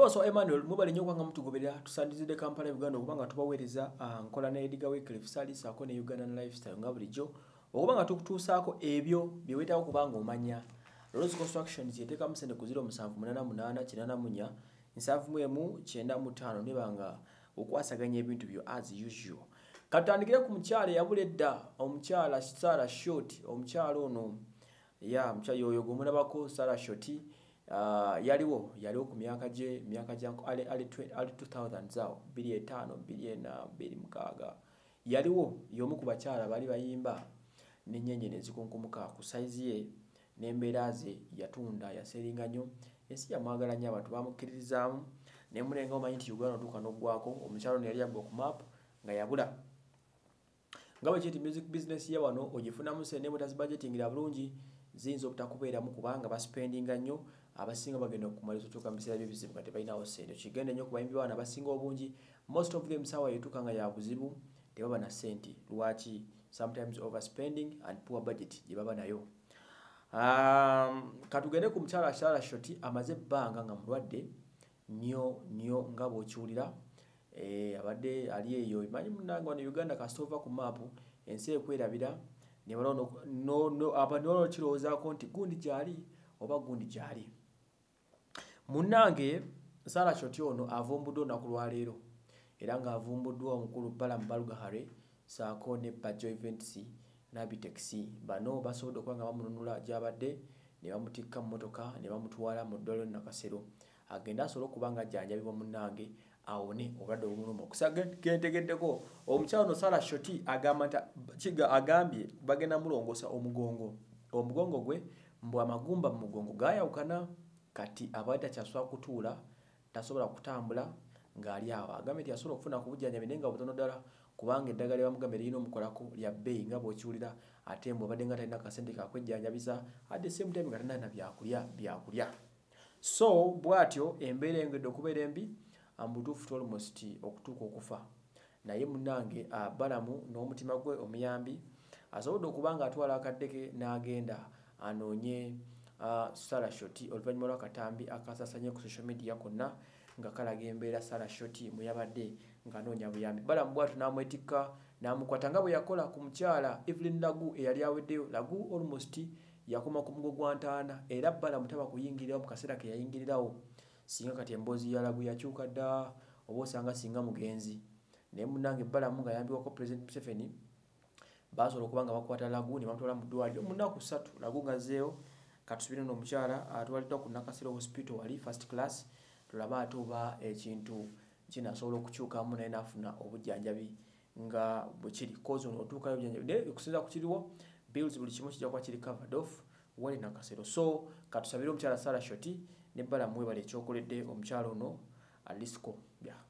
sewaso emmanuel mubale nnyo okubanga mutugoberera tusandizidde kampala uganda okuba nga tubaweereza ah, nkola ne ediga weeklife salis ako ne ugandan lifestyle nga bulijjo okuba nga tukutuusaako ebyo bye weetaaga okuba nga omanya. Rose constructions yeteekamu sente ku 0788 7 nebanga okwasaganya ebintu byo as usual. Katutandikire ku mukyala eyabula edda omukyala sara short omukyala ono ya mukyala yoyo gwemulabako sara shoti yaliwo yaliwo ku myaka gye myaka gya ali, ali, twe- ali 2000 zaawo 25 24 26 yaliwo y'omu ku bakyala bali bayimba n'ennyenye ne zikunkumuka ku saizi ye n'embeera ze yatunda yaseringa nnyo. Ensi yamwagala nnyo abantu bamukkiririzaamu nemulenga omanyi nti uganda otuuka n'oggwako omukyalo ono yali yagwa ku map nga yabula. Nga bwe kiti music business ye wano ogifunamu sente bwetazibudgetingira bulungi ziyinza obutakubeeramu kubanga baspendinga nnyo abasinga bagenda okumaliza okyuka mu biseera by'ebizibu nga tebalinawo sente kigende nnyo ku bayimbi baana abasinga obungi. Most of them sawa yetuuka nga ya buzibu tebaba na sente lwaki? Sometimes overspending and poor budget gye baba nayo. Um, katugende ku mukyala kyala shoti amaze ebbanga nga mulwadde nnyo nnyo nga bw'okiwulira. Eh, abadde ali eyo. Manyi munange wano uganda kasita ova ku maapu ensi ekwerabira abanolokirowoozaako nti gundi gyali oba gundi gyali. Munnange sara shoti ono avumbuddwa olunaku lwaleero era ng'avumbuddwa omukulu balamu balugahare saako ne bajo events nabitex bano basobodde okuba nga bamununula gy'abadde ne bamutikka mu motoka ne bamutwala mu ddwaliro nakasero. Agenda asobole okuba nga ajjanjabibwa munnange awone obulwadde obumuluma okusagentegeddeko omukyalo no sara shoti agamba nti agambye bagenda mulongosa omugongo. Omugongo gwe mbw amagumba mu mugongo gayawukana kati abadde takyasobola kutuula tasobola kutambula ng'ali awo. Agambye nti yasobola okufuna ku bujjanjabi naye nga butono ddala kubanga eddagala lyebamugambye lirina omukolako lya bbeeyi nga bw'okiwulira ate mbw obadde nga talina akasente kakwejjanjabisa at the same time nga talina na byakulya byakulya. So bw'atyo embeera engedde okubeera embi mubutuufu ti almost okutuuka okufa. Naye munnange uh, balamu n'omutima gwe omuyambi asobodde okuba nga atwala akaddeke n'agenda anoonye uh, sara shoti oluvannyuma lw'akatambi akasasanye ku social media konna nga kalaga embeera sara shoti mweyabadde ng'anoonya buyambi. Balamu bwatyo n'amwetikka n'amukwata nga bwe yakola ku mukyala evelyn lagu eyali aweddeyo. Lagu almost yakoma ku mugo gwa ntaana era balamu taba kuyingirirawo mu kaseera ke yayingirirawo singa kati emboozi ya lagu yakyuka dda oba osanga singa mugenzi. Naye munange balamu nga yambibwako president museveni basobola okuba nga bakwata lagu ne bamutwala mu ddwaliro. Mu nnaku ssatu lagu ngazeeyo katusubire no omukyala atwaliddwa ku nakasero hospital wali first class tulabe ate oba ekintu kinasobola okukyukamu naye nafuna obujjanjabi nga bwekiri kozi ono otuukayo obujjanjabi. Naye okusinza ku kiriwo bills buli kimu kijja kuba kiri covered off wali nakasero so katusabire omukyala sara shoti ne balamu webala ekyokoledde omukyala ono alisco yeah.